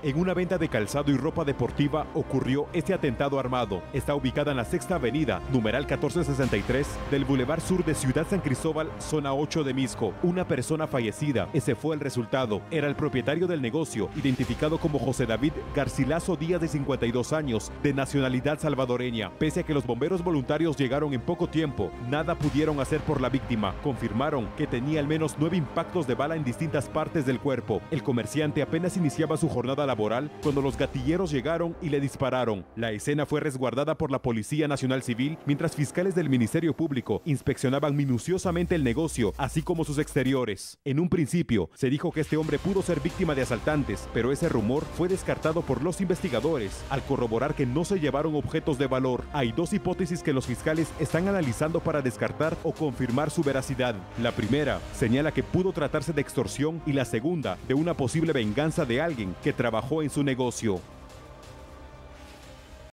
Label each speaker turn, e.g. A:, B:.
A: En una venta de calzado y ropa deportiva ocurrió este atentado armado. Está ubicada en la Sexta Avenida, numeral 1463, del Boulevard Sur de Ciudad San Cristóbal, zona 8 de Misco. Una persona fallecida. Ese fue el resultado. Era el propietario del negocio, identificado como José David Garcilaso Díaz de 52 años, de nacionalidad salvadoreña. Pese a que los bomberos voluntarios llegaron en poco tiempo, nada pudieron hacer por la víctima. Confirmaron que tenía al menos nueve impactos de bala en distintas partes del cuerpo. El comerciante apenas iniciaba su jornada laboral cuando los gatilleros llegaron y le dispararon. La escena fue resguardada por la Policía Nacional Civil mientras fiscales del Ministerio Público inspeccionaban minuciosamente el negocio, así como sus exteriores. En un principio, se dijo que este hombre pudo ser víctima de asaltantes, pero ese rumor fue descartado por los investigadores al corroborar que no se llevaron objetos de valor. Hay dos hipótesis que los fiscales están analizando para descartar o confirmar su veracidad. La primera señala que pudo tratarse de extorsión y la segunda de una posible venganza de alguien que trabajó en su negocio.